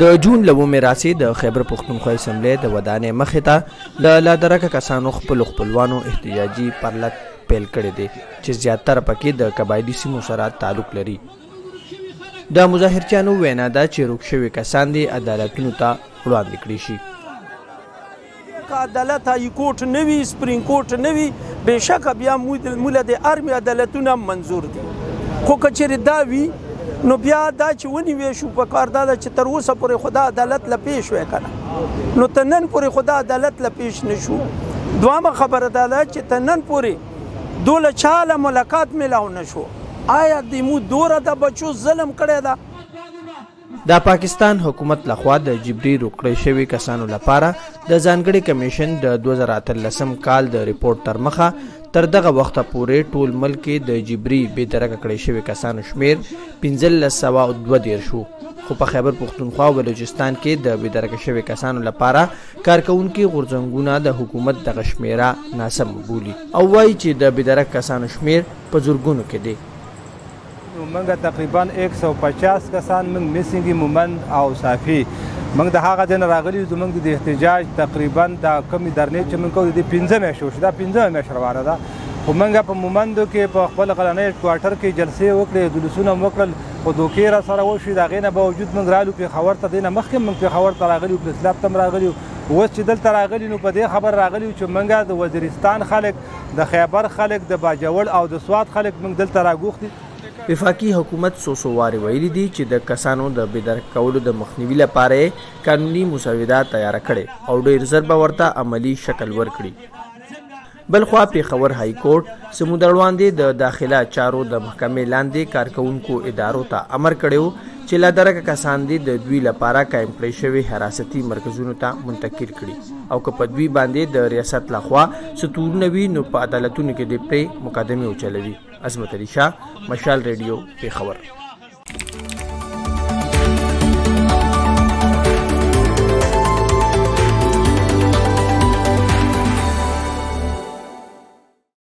د جون له ومې راسي د خیبر پښتونخوا اسمبلۍ د ودانې مخې ته د لادرکه کسانو خپل خپلوانو احتجاجي پرلت پیل کړی دی چې زیاتره پکې د قبایلي سیمو سره تعلق لري د مظاهرچیانو وینا ده چې روک شوي کسان دې عدالتونو ته وړاندې کړی شي که عدالت هايي کورټ نه وي سپريم کورټ نه وي بشکه بیا مولا د ارمي عدالتونه منظور دي خو کچېرې دا وي نو بیا دا چې ونیوي شو په کار دا چې تر اوسه پورې خدا عدالت لا پیش وې کنه نو تنن پورې خدا عدالت لا پیش نشو دوامه خبره دا ده چې تنن پورې دوله چاله ملاقات ملاو نشو آیا د مو دوره د بچو ظلم کړی دا دپاکستان حکومت لخوا د جبري روکړی شوي کسانو لپاره د ځانګړي کمېشن د دوه زره اتلسم کال د رپورټ ترمخه تر دغه وخته پورې ټول ملک کې د جبري بې درکه کړی شوي کسانو شمېر پنځلس سوه او دوه دېرش وو خو په خیبر پښتونخوا او بلوچستان کې د بې درکه شوي کسانو لپاره کارکوونکي غورځنګونه د حکومت دغه شمېره ناسم بولي او وایي چې د بې درکه کسانو شمېر په زرګونو کې دی نو موږ تقریبا 150 کسان موږ میسنګي مومند او صافي موږ د هغه دین راغلی زموږ د احتجاج تقریبا د کمی درنې چې موږ کوو د 15 مې شو دا 15 مې روانه ده خو موږ په مومندو کې په خپل غلنۍ کوارټر کې جلسې وکړې جلوسونه وکړل خو دوکې را سره وشوې د هغې نه باوجود موږ رالو پېښور ته دې نه مخکې موږ پېښور ته راغلي یو پرېس کلب ته هم راغلي یو اوس چې دلته راغلي نو په دې خبر راغلي یو چې موږ د وزیرستان خلک د خیبر خلک د باجوړ او د سوات خلک موږ دلته راګوښتي. وفاقي حکومت څو څو وارې ویلي دي چې د کسانو د بې درکه کولو د مخنیوي لپاره یې قانوني مسوده تیاره کړې او ډېر زر به ورته عملي شکل ورکړي. بل خوا پېښور های کورټ څه موده وړاندې د داخله چارو د محکمې لاندې کارکوونکو ادارو ته امر کړی و چې لا درکه کسان دې د دوی له پاره قایم کړی شوی حراستي مرکزونو ته منتقل کړي او که په دوی باندې د ریاست له خوا څه تورونه وي نو په عدالتونو کې دې پرې مقدمې وچلوي عظمت علي شاه مشال ریډیو پیښور